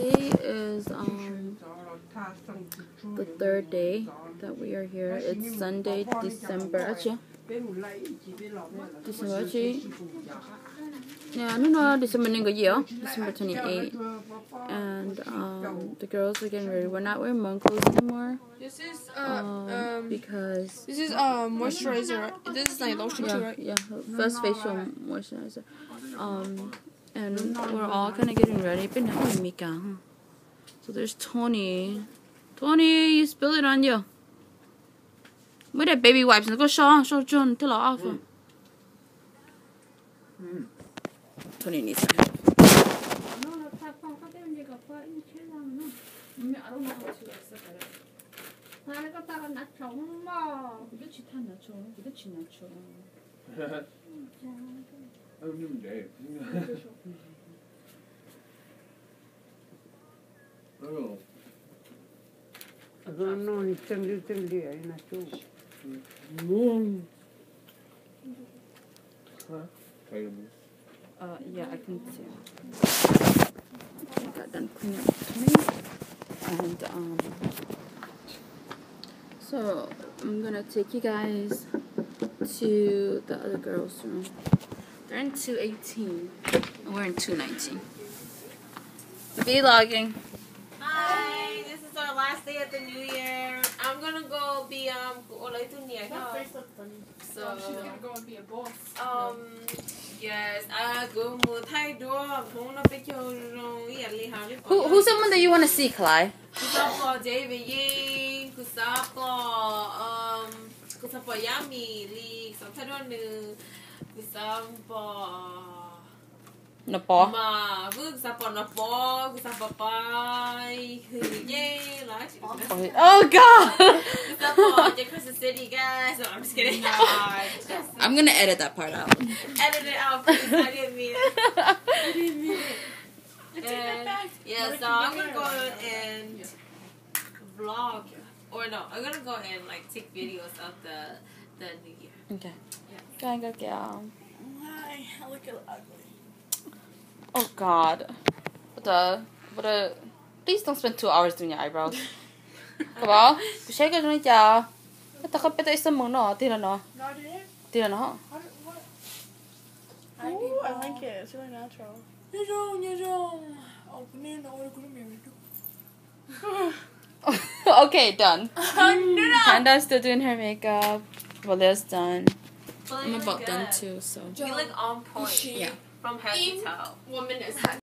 today is um the third day that we are here. It's Sunday, December. December. Yeah, no, no, December year, December 28. And um, the girls are getting ready. We're not wearing Hmong clothes anymore. This is uh, Um, um, because this is uh moisturizer. This is like lotion too, yeah, right? yeah, first facial moisturizer. Um, we're all kind of getting ready. But now Mika, huh? So there's Tony. Tony, you spilled it on you. Where that baby wipes? Go show, show John, tell her off. Tony needs some help. 하면 돼. Uh, yeah, I can see. I got done cleaning up to me. And, um, so I'm gonna take you guys to the other girls' room. They're in 218, and we're in 219. Vlogging. Hi, this is our last day of the new year. I'm gonna go be um olay tu ni So She's gonna go and be a boss. um yes, I go mu thai do không nó biết cho nó ý là li hao li. Who, who's someone that you want to see, Clyde? Kusapo JV kusapo um kusapo yummy li kusapo do kusapo Nepal. mà cứ kusapo na po kusapo pai hư ye lá Oh, God! Kusapo Jakarta City guys. No, I'm just kidding. I'm gonna edit that part out. Edit it out, please. I didn't mean it. I didn't mean it. And, yeah, so I'm gonna go and vlog, or no, I'm gonna go and like take videos of the the new year. Okay. Go and go get um, Hi, I look ugly. Oh God. What the? What a. Please don't spend two hours doing your eyebrows. Có bỏ. Cứ shake cái này chào. Cái ta không biết tới sớm mừng nó. Tiền là nó. No, did it? Tiền là nó. How? Ooh, I like it. It's really natural. Nhớ nhớ Oh, nên nó ơi cũng okay, done. Panda's still doing her makeup. Valea's done. Well, I'm about look done too, so. You look on point. Yeah. From head to toe. Woman is